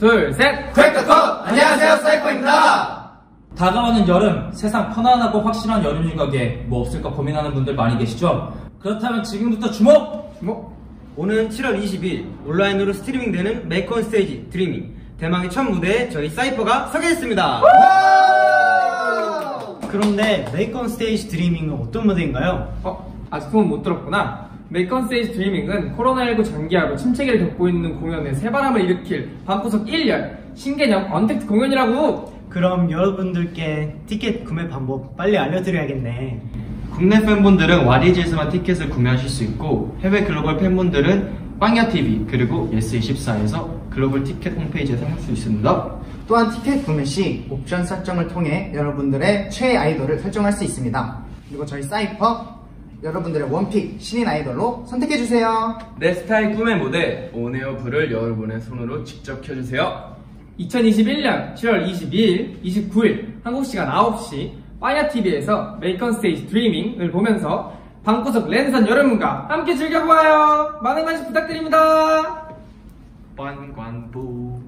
둘, 셋! 퀘크컷! 안녕하세요, 사이퍼입니다! 다가오는 여름, 세상 편안하고 확실한 여름 휴가기에 뭐 없을까 고민하는 분들 많이 계시죠? 그렇다면 지금부터 주목! 뭐? 오는 7월 20일 온라인으로 스트리밍되는 Make on Stage Dreaming 대망의 첫 무대에 저희 사이퍼가 서게 됐습니다. 그런데 Make on Stage Dreaming은 어떤 무대인가요? 어, 아직 소문 못 들었구나. Make on Stage Dreaming은 코로나19 장기화로 침체기를 겪고 있는 공연계에 새바람을 일으킬 방구석 1열 신개념 언택트 공연이라고! 그럼 여러분들께 티켓 구매 방법 빨리 알려드려야겠네. 국내 팬분들은 와디즈에서만 티켓을 구매하실 수 있고 해외 글로벌 팬분들은 빵야TV 그리고 예스24에서 글로벌 티켓 홈페이지에서 할 수 있습니다. 또한 티켓 구매 시 옵션 설정을 통해 여러분들의 최애 아이돌을 설정할 수 있습니다. 그리고 저희 사이퍼 여러분들의 one pick 신인 아이돌로 선택해주세요. 내 스타의 꿈의 무대 on air 불을 여러분의 손으로 직접 켜주세요. 2021년 7월 22일, 29일 한국 시간 9시 파이아TV에서 메이컨 스테이지 드리밍을 보면서 방구석 랜선 여러분과 함께 즐겨보아요. 많은 관심 부탁드립니다. 관관부.